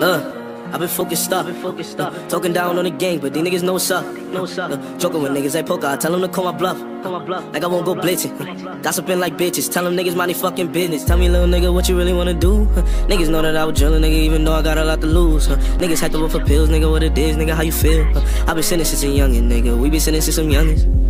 Uh, Look, I've been focused up, been focused up. Uh, talking down on the gang, but these niggas know what's up. Know what's up. Look, joking with niggas at poker, I tell them to call my bluff. Call my bluff. Like I won't go blitzing. Gossiping like bitches, tell them niggas their fucking business. Tell me, little nigga, what you really wanna do? Niggas know that I was drilling, nigga, even though I got a lot to lose. Huh. Niggas had to work for pills, nigga, what it is, nigga, how you feel? I been sinning since a youngin', nigga, we been sinning since some youngins.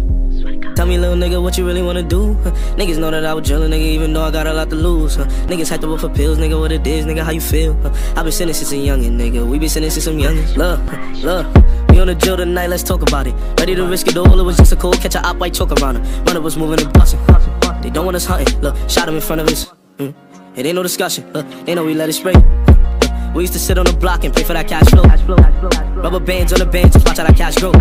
Tell me, little nigga, what you really wanna do? Huh? Niggas know that I was drilling, nigga, even though I got a lot to lose. Huh? Niggas to work for pills, nigga, what it is, nigga, how you feel? Huh? I been sinning since a youngin', nigga. We been sinning since some youngins. Look, look. We on the drill tonight, let's talk about it. Ready to risk it all, it was just a cold catch a op white choke around her. Runner was moving and busting. They don't want us hunting. Look, shot him in front of us. Mm. It ain't no discussion. Look, they know we let it spray. We used to sit on the block and pray for that cash flow. Rubber bands on the bench, watch how that cash grow.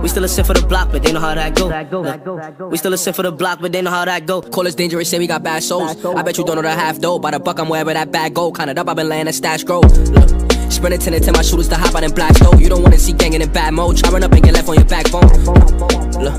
We still a sin for the block, but they know how that go. We still a sin for the block, but they know how that go. Call us dangerous, say we got bad souls. I bet you don't know the half dough. By the buck, I'm wherever that bag go. Counted up, I've been laying that stash grow. Look. Sprint to my shooters to hop out and blast though. You don't wanna see gangin' in bad mode. Try run up and get left on your backbone. Look,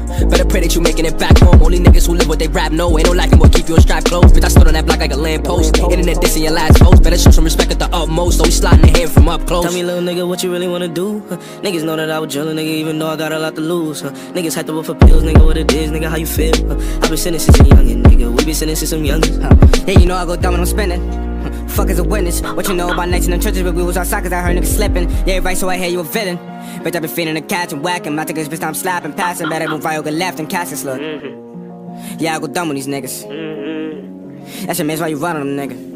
pray that you making it back home. Only niggas who live what they rap know. Ain't no lacking what keep you a strap close. Bitch, I stood on that block like a lamppost. Internet dissing your last post. Better show some respect at the utmost. So we sliding the hand from up close. Tell me, little nigga, what you really wanna do? Huh? Niggas know that I was drilling, nigga, even though I got a lot to lose. Huh? Niggas had to work for pills, nigga, what it is, nigga, how you feel? Huh? I been sinning since a youngin', nigga. We been sinning since some youngins. Huh? Yeah, you know I go dumb when I'm spending. Fuck is a witness. What you know about nights in them churches, but we was outside cause I heard niggas slipping. Yeah, right, so I hear you a villain. Bitch, I been feeding the catch and whacking. My tickets, bitch, I'm slapping, passing. Better move right, go left and cast this look. Mm-hmm. Yeah, I go dumb with these niggas. Mm-hmm. That shit means why you run on them, nigga.